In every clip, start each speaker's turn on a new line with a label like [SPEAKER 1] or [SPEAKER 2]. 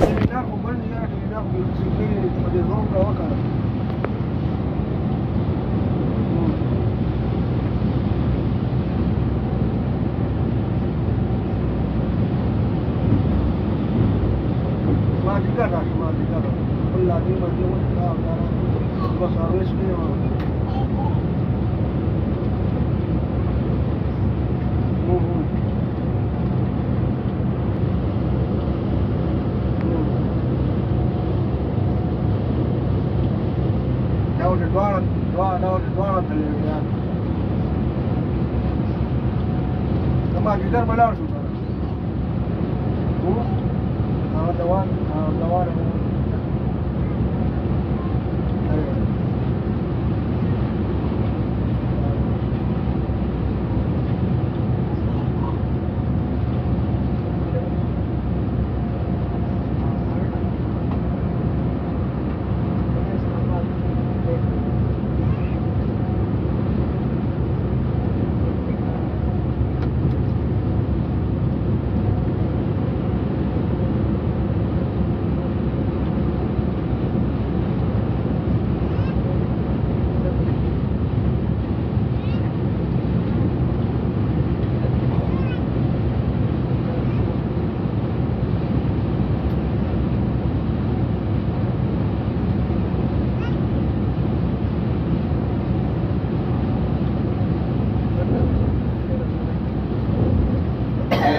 [SPEAKER 1] سیمینار خو بل دی سیمینار خو سیمینار دی په دې ځان را وکړه ماجیګه راځي ماجیګه الله دې ماجیګه وکړه بس هغه څه نه ډول دواړه دوه ډول دواړه تللي دي د مازدیګر به لاړ شو سره هو هغه دوان هغه دوان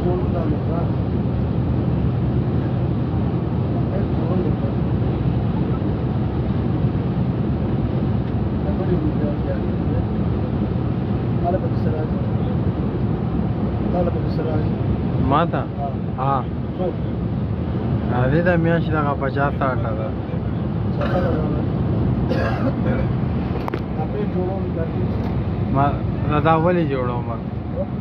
[SPEAKER 1] ما ته ها دې د میاشتې دغه پچاس ساټه ده ما دا ولې جوړوم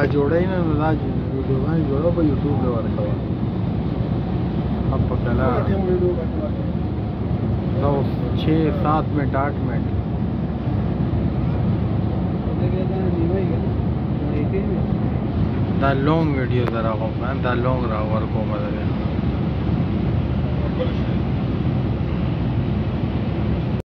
[SPEAKER 1] دا جوړی نه نو دا ویډیوګانې جوړه په یوټیوب کې ورکوه अब पकड़ा नौ छः सात मिनट आठ मिनट दा लॉन्ग वीडियो जरा हो मैं दा लॉन्ग रहा वर्क हो मजा